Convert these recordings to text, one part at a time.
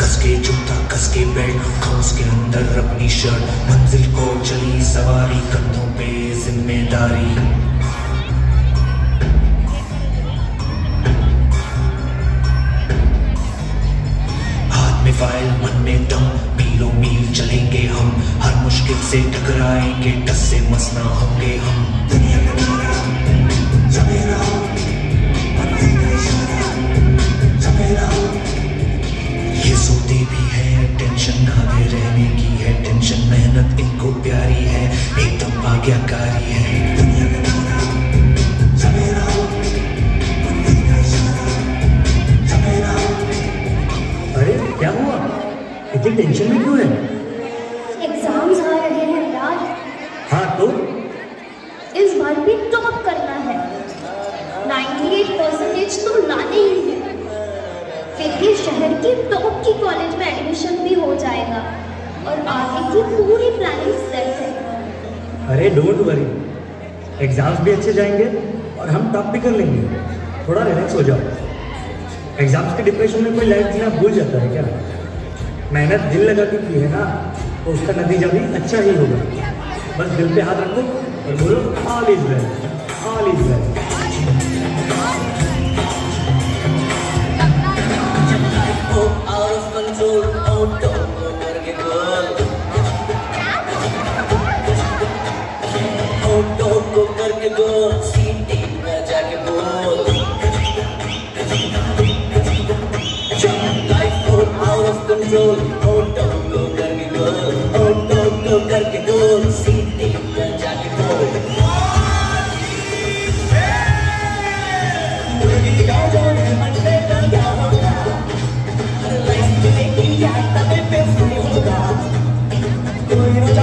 कस के जूता, कस के बेल्ट ठोस के अंदर अपनी शर्ट मंजिल को चली सवारी, कंधों पे ज़िम्मेदारी। हाथ में फ़ाइल मन में दम मीलों मील चलेंगे हम। हर मुश्किल से टकराएँगे, टस से मसना होंगे हम। आज्ञाकारी है? अरे क्या हुआ? इतनी टेंशन में क्यों है? एग्ज़ाम्स आ रहे हैं यार। हाँ तो? इस बार भी टॉप करना है। 98 परसेंटेज तो लाने ही है। फिर ये शहर के टॉप की कॉलेज में एडमिशन भी हो जाएगा। और आगे की पूरी प्लानिंग सेट अरे डोंट वरी एग्ज़ाम्स भी अच्छे जाएँगे और हम टॉप भी कर लेंगे। थोड़ा रिलैक्स हो जाओ। एग्ज़ाम्स के डिप्रेशन में कोई लाइफ जीना भूल जाता है क्या? मेहनत दिल लगा के की है ना तो उसका नतीजा भी अच्छा ही होगा। बस दिल पे हाथ रखो और बोलो all is well all is well out of control, oh, don't go करके बोल Oh, don't go करके बोल सीटी में जाके बोल मुर्गी का जाने अंडे का क्या होगा आज रिजल्ट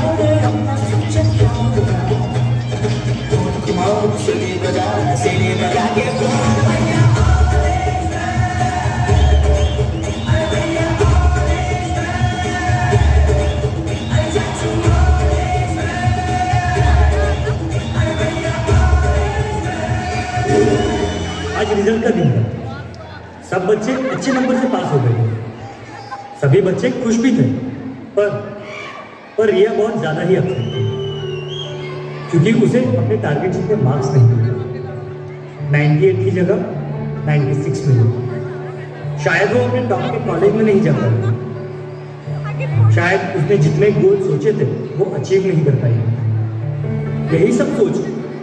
का दिन है। सब बच्चे अच्छे नंबर से पास हो गए सभी बच्चे खुश भी थे। पर पर रिया बहुत ज़्यादा ही अपसेट थी। क्योंकि उसे अपने टारगेट जितने मार्क्स नहीं मिले। 98 की जगह 96 मिले। शायद वो अपने टॉप के कॉलेज में नहीं जा पाई शायद उसने जितने गोल सोचे थे, वो अचीव नहीं कर पाई यही सब सोच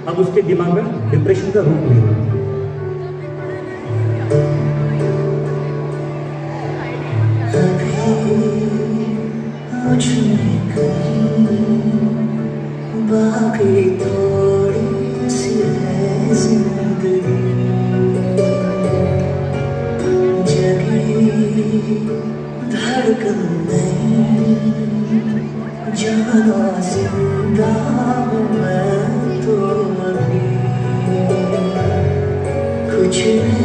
अब उसके दिमाग में डिप्रेशन का रूप ले रही धड़कन नहीं जाना ज़िंदा हूँ मैं तो अभी कुछ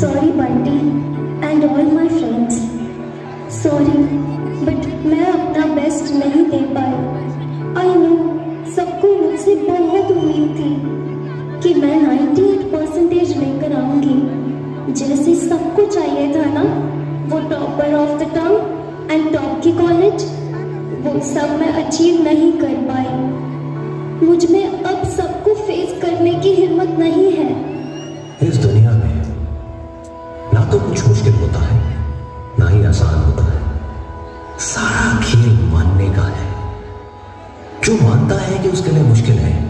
sorry Bunty and all my friends sorry but मैं अपना बेस्ट नहीं दे पाई। आई नो सबको मुझसे बहुत उम्मीद थी कि मैं 98 परसेंटेज लेकर आऊँगी। जैसे सबको चाहिए था ना, वो topper of the town and top की कॉलेज वो सब मैं अचीव नहीं कर पाई। मुझमें अब सबको फेस करने की हिम्मत नहीं है। इस दुनिया में सारा खेल मानने का है। जो मानता है कि उसके लिए मुश्किल है?